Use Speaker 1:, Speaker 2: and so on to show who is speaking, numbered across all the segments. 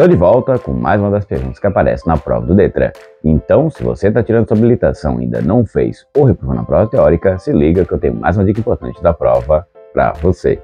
Speaker 1: Estou de volta com mais uma das perguntas que aparece na prova do Detran. Então, se você está tirando sua habilitação e ainda não fez ou reprovou na prova teórica, se liga que eu tenho mais uma dica importante da prova para você.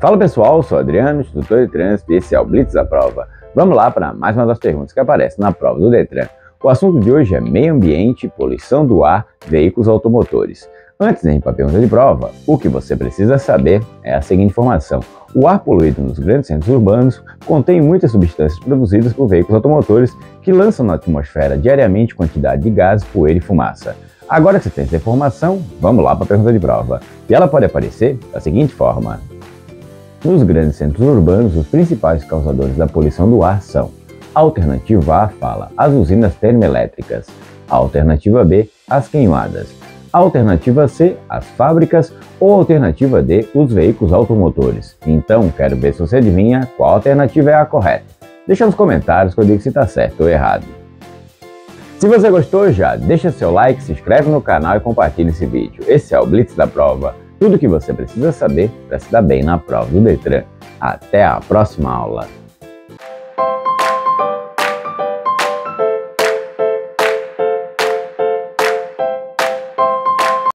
Speaker 1: Fala pessoal, sou Adriano, instrutor de trânsito e esse é o Blitz da Prova. Vamos lá para mais uma das perguntas que aparece na prova do Detran. O assunto de hoje é meio ambiente, poluição do ar, veículos automotores. Antes de ir para a pergunta de prova, o que você precisa saber é a seguinte informação. O ar poluído nos grandes centros urbanos contém muitas substâncias produzidas por veículos automotores que lançam na atmosfera diariamente quantidade de gases, poeira e fumaça. Agora que você tem essa informação, vamos lá para a pergunta de prova. E ela pode aparecer da seguinte forma. Nos grandes centros urbanos, os principais causadores da poluição do ar são Alternativa A fala as usinas termoelétricas. Alternativa B, as queimadas. Alternativa C, as fábricas. Ou alternativa D, os veículos automotores. Então, quero ver se você adivinha qual alternativa é a correta. Deixa nos comentários que eu digo se está certo ou errado. Se você gostou já, deixa seu like, se inscreve no canal e compartilha esse vídeo. Esse é o Blitz da Prova. Tudo o que você precisa saber para se dar bem na prova do Detran. Até a próxima aula!